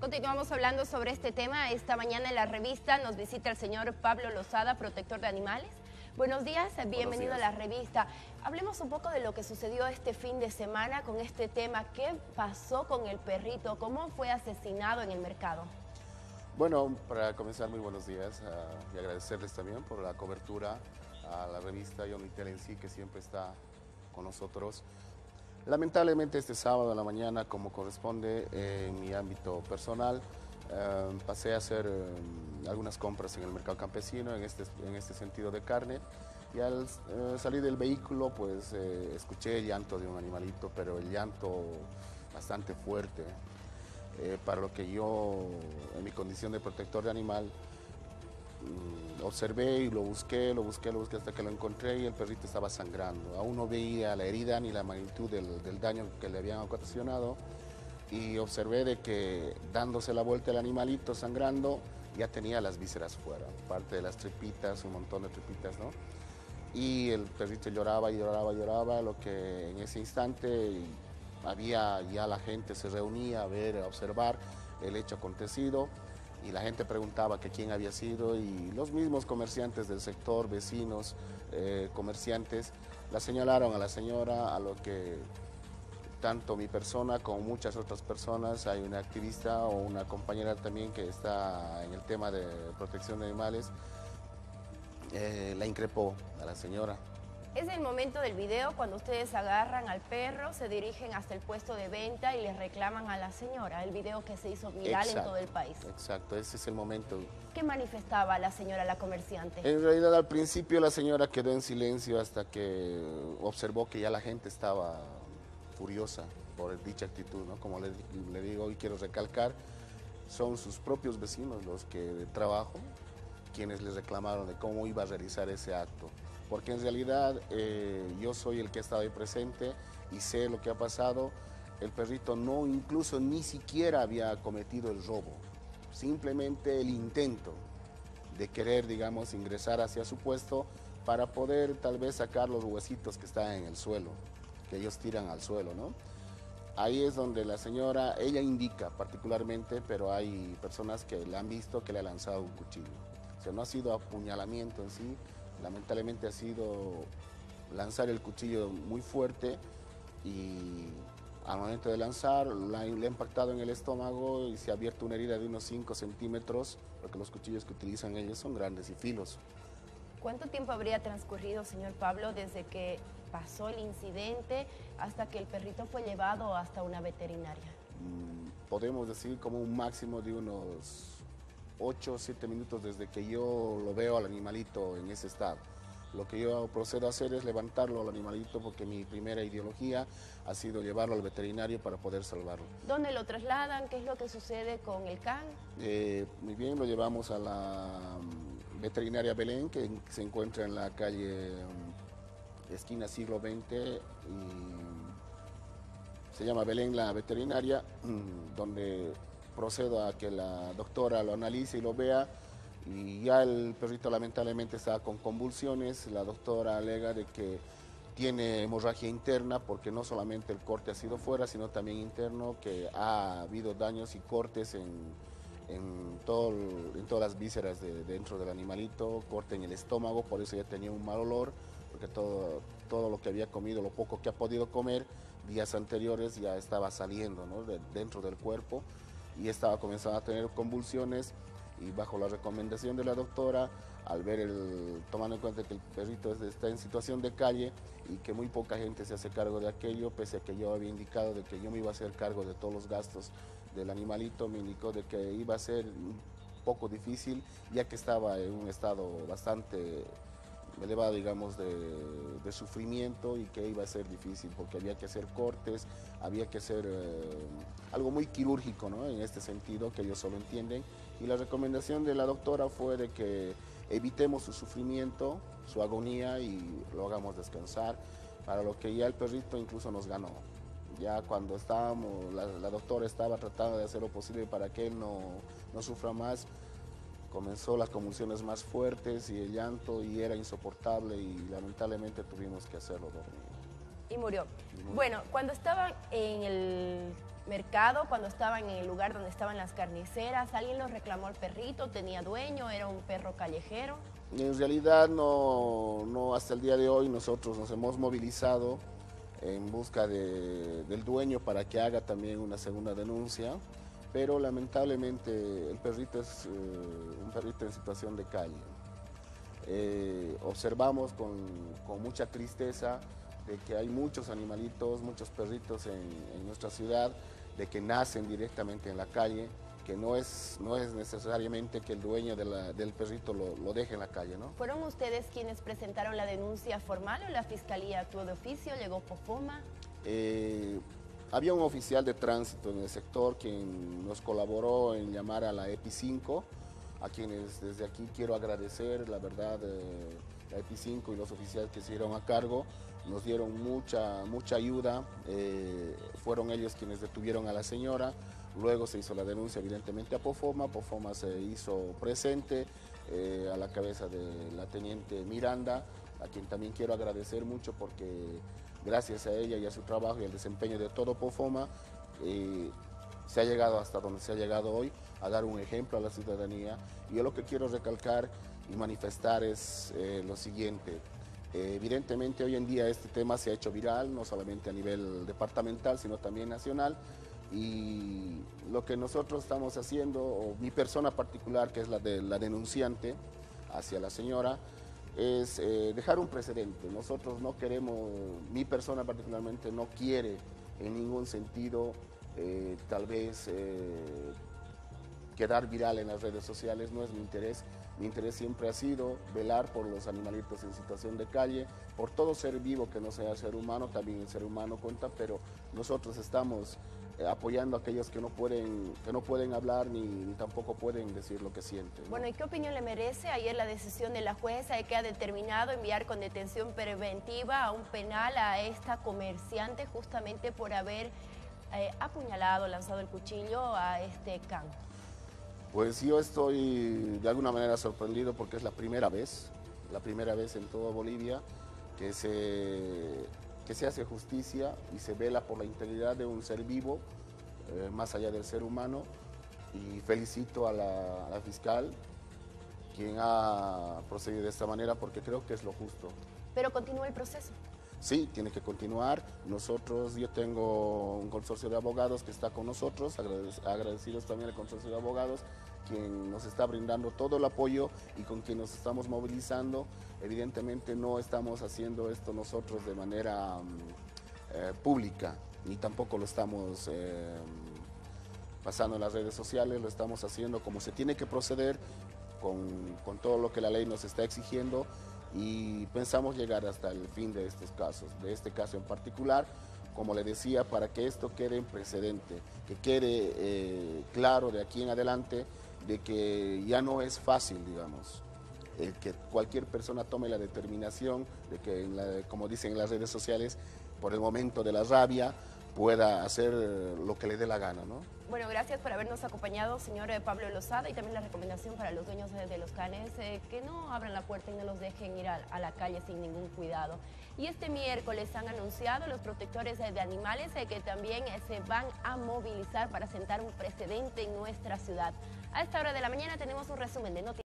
Continuamos hablando sobre este tema. Esta mañana en la revista nos visita el señor Pablo Lozada, protector de animales. Buenos días, bienvenido a la revista. Hablemos un poco de lo que sucedió este fin de semana con este tema. ¿Qué pasó con el perrito? ¿Cómo fue asesinado en el mercado? Bueno, para comenzar, muy buenos días uh, y agradecerles también por la cobertura a la revista Yonitel en sí, que siempre está con nosotros. Lamentablemente este sábado en la mañana, como corresponde en mi ámbito personal, eh, pasé a hacer eh, algunas compras en el mercado campesino en este, en este sentido de carne y al eh, salir del vehículo pues escuché el llanto de un animalito, pero el llanto bastante fuerte. para lo que yo, en mi condición de protector de animal, observé y lo busqué, lo busqué, lo busqué hasta que lo encontré y el perrito estaba sangrando. Aún no veía la herida ni la magnitud del, daño que le habían ocasionado y observé de que dándose la vuelta el animalito sangrando ya tenía las vísceras fuera, parte de las tripitas, un montón de tripitas, ¿no? Y el perrito lloraba y lloraba y lloraba, lo que en ese instante había ya la gente se reunía a ver, a observar el hecho acontecido y la gente preguntaba que quién había sido y los mismos comerciantes del sector, vecinos, eh, comerciantes, la señalaron a la señora, a lo que tanto mi persona como muchas otras personas, hay una activista o una compañera también que está en el tema de protección de animales, eh, la increpó a la señora. Es el momento del video cuando ustedes agarran al perro, se dirigen hasta el puesto de venta y le reclaman a la señora, el video que se hizo viral en todo el país. Exacto, ese es el momento. ¿Qué manifestaba la señora, la comerciante? En realidad al principio la señora quedó en silencio hasta que observó que ya la gente estaba furiosa por dicha actitud, ¿no? Como le, le digo y quiero recalcar, son sus propios vecinos los que de trabajo quienes les reclamaron de cómo iba a realizar ese acto porque en realidad eh, yo soy el que ha estado ahí presente y sé lo que ha pasado. El perrito no, incluso ni siquiera había cometido el robo, simplemente el intento de querer, digamos, ingresar hacia su puesto para poder tal vez sacar los huesitos que están en el suelo, que ellos tiran al suelo, ¿no? Ahí es donde la señora, ella indica particularmente, pero hay personas que le han visto que le ha lanzado un cuchillo. O sea, no ha sido apuñalamiento en sí, lamentablemente ha sido lanzar el cuchillo muy fuerte y al momento de lanzar le ha impactado en el estómago y se ha abierto una herida de unos 5 centímetros, porque los cuchillos que utilizan ellos son grandes y filos. ¿Cuánto tiempo habría transcurrido, señor Pablo, desde que pasó el incidente hasta que el perrito fue llevado hasta una veterinaria? Mm, podemos decir como un máximo de unos 8 o 7 minutos desde que yo lo veo al animalito en ese estado. Lo que yo procedo a hacer es levantarlo al animalito porque mi primera ideología ha sido llevarlo al veterinario para poder salvarlo. ¿Dónde lo trasladan? ¿Qué es lo que sucede con el can? Eh, muy bien, lo llevamos a la mm, veterinaria Belén, que se encuentra en la calle mm, esquina siglo XX y se llama Belén la veterinaria, mm, donde procedo a que la doctora lo analice y lo vea. Y ya el perrito lamentablemente está con convulsiones, la doctora alega de que tiene hemorragia interna porque no solamente el corte ha sido fuera, sino también interno, que ha habido daños y cortes en, en, todo, en todas las vísceras de, dentro del animalito, corte en el estómago, por eso ya tenía un mal olor, porque todo, todo lo que había comido, lo poco que ha podido comer días anteriores ya estaba saliendo dentro del cuerpo y estaba comenzando a tener convulsiones y bajo la recomendación de la doctora, al ver el, tomando en cuenta que el perrito está en situación de calle y que muy poca gente se hace cargo de aquello, pese a que yo había indicado de que yo me iba a hacer cargo de todos los gastos del animalito, me indicó de que iba a ser un poco difícil, ya que estaba en un estado bastante elevado, digamos, de, sufrimiento y que iba a ser difícil porque había que hacer cortes, había que hacer eh, algo muy quirúrgico, ¿no? En este sentido, que ellos solo entienden. Y la recomendación de la doctora fue de que evitemos su sufrimiento, su agonía y lo hagamos descansar, para lo que ya el perrito incluso nos ganó. Ya cuando estábamos, la, doctora estaba tratando de hacer lo posible para que él no, no sufra más, comenzó las convulsiones más fuertes y el llanto y era insoportable y lamentablemente tuvimos que hacerlo dormir. Y murió. Bueno, cuando estaban en el mercado, cuando estaban en el lugar donde estaban las carniceras, alguien los reclamó al perrito, tenía dueño, era un perro callejero. En realidad no, no hasta el día de hoy nosotros nos hemos movilizado en busca del dueño para que haga también una segunda denuncia, pero lamentablemente el perrito es eh, un perrito en situación de calle. Eh, observamos con, con, mucha tristeza de que hay muchos animalitos, muchos perritos en, en nuestra ciudad, de que nacen directamente en la calle, que no es, no es necesariamente que el dueño del perrito lo, deje en la calle. ¿no? ¿Fueron ustedes quienes presentaron la denuncia formal o la fiscalía actuó de oficio? ¿Llegó POFOMA? Eh, había un oficial de tránsito en el sector quien nos colaboró en llamar a la EPI 5, a quienes desde aquí quiero agradecer, la verdad, eh, la EPI 5 y los oficiales que se dieron a cargo, nos dieron mucha, mucha ayuda, eh, fueron ellos quienes detuvieron a la señora, Luego se hizo la denuncia evidentemente a Pofoma, Pofoma se hizo presente eh, a la cabeza de la teniente Miranda, a quien también quiero agradecer mucho porque gracias a ella y a su trabajo y al desempeño de todo Pofoma, eh, se ha llegado hasta donde se ha llegado hoy, a dar un ejemplo a la ciudadanía. Yo lo que quiero recalcar y manifestar es eh, lo siguiente. evidentemente hoy en día este tema se ha hecho viral, no solamente a nivel departamental, sino también nacional y lo que nosotros estamos haciendo, o mi persona particular, que es la de la denunciante hacia la señora, es eh, dejar un precedente. Nosotros no queremos, mi persona particularmente no quiere en ningún sentido eh, tal vez eh, quedar viral en las redes sociales, no es mi interés. Mi interés siempre ha sido velar por los animalitos en situación de calle, por todo ser vivo que no sea ser humano, también el ser humano cuenta, pero nosotros estamos eh, apoyando a aquellos que no pueden, que no pueden hablar ni, tampoco pueden decir lo que sienten. Bueno, ¿y qué opinión le merece ayer la decisión de la jueza de que ha determinado enviar con detención preventiva a un penal a esta comerciante justamente por haber eh, apuñalado, lanzado el cuchillo a este can? Pues yo estoy de alguna manera sorprendido porque es la primera vez, la primera vez en toda Bolivia que se que se hace justicia y se vela por la integridad de un ser vivo, eh, más allá del ser humano. Y felicito a la, fiscal, quien ha procedido de esta manera, porque creo que es lo justo. Pero continúa el proceso. Sí, tiene que continuar. Nosotros, yo tengo un consorcio de abogados que está con nosotros, agradecidos también al consorcio de abogados, quien nos está brindando todo el apoyo y con quien nos estamos movilizando. Evidentemente no estamos haciendo esto nosotros de manera mm, eh, pública, ni tampoco lo estamos eh, pasando en las redes sociales, lo estamos haciendo como se tiene que proceder, con, con todo lo que la ley nos está exigiendo y pensamos llegar hasta el fin de estos casos, de este caso en particular, como le decía, para que esto quede en precedente, que quede eh, claro de aquí en adelante de que ya no es fácil, digamos, el que cualquier persona tome la determinación de que, como dicen en las redes sociales, por el momento de la rabia, pueda hacer lo que le dé la gana, ¿no? Bueno, gracias por habernos acompañado, señor eh, Pablo Lozada, y también la recomendación para los dueños de, los canes, eh, que no abran la puerta y no los dejen ir a, la calle sin ningún cuidado. Y este miércoles han anunciado los protectores de animales eh, que también se van a movilizar para sentar un precedente en nuestra ciudad. A esta hora de la mañana tenemos un resumen de noticias.